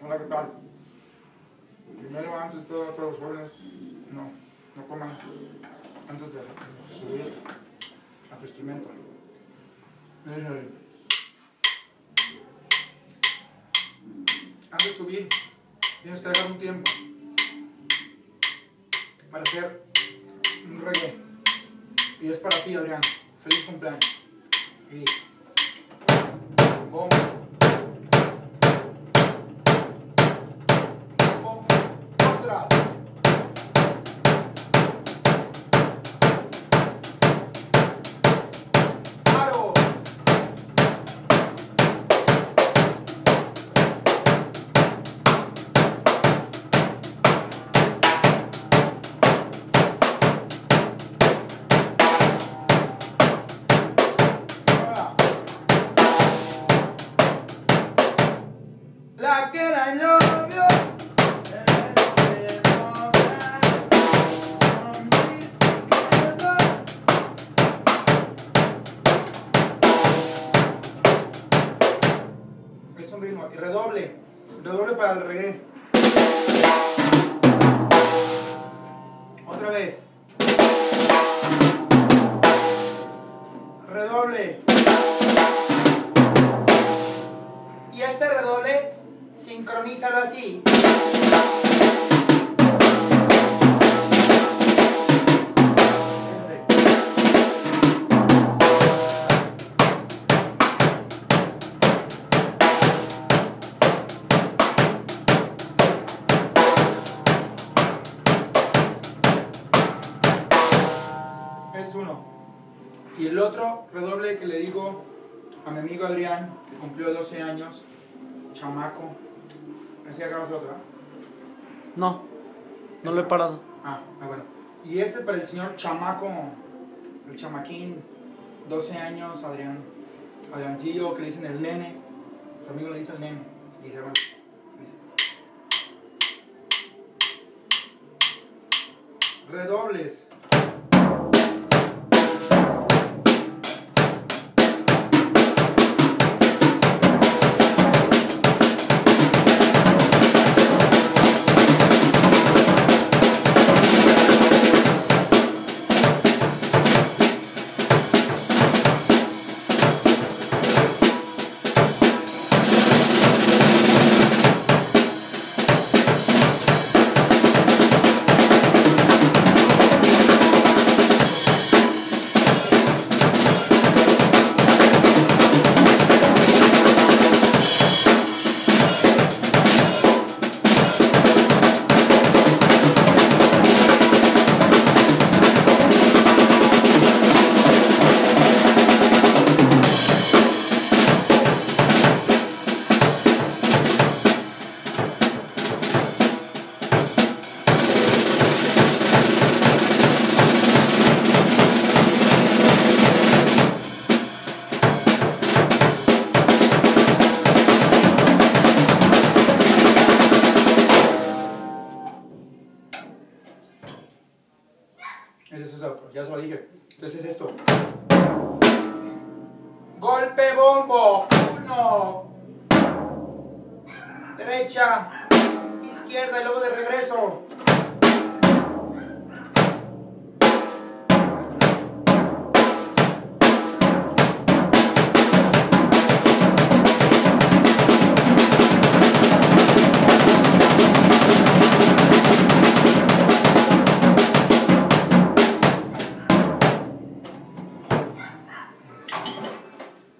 Hola, ¿qué tal? Primero, antes de todo, todos los jóvenes, no, no coman antes de subir a tu instrumento. Miren, Antes de subir, tienes que dejar un tiempo para hacer un reggae. Y es para ti, Adrián. Feliz cumpleaños. Y bomba. atrás. Redoble. Para el reggae. Otra vez. Redoble. Y este redoble, sincronízalo así. Es uno. Y el otro redoble que le digo a mi amigo Adrián, que cumplió 12 años, chamaco. Así acabas el otro. No, no lo he parado. Ah, ah, bueno. Y este para el señor chamaco, el chamaquín, 12 años, Adrián. Adriancillo, que le dicen el nene. Su amigo le dice el nene. Y dice, bueno. Redobles. Ese es eso, ya se lo dije. Entonces es esto. Golpe bombo. Uno. Derecha. Izquierda y luego de regreso.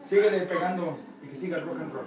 Síguele pegando y que siga rock and roll.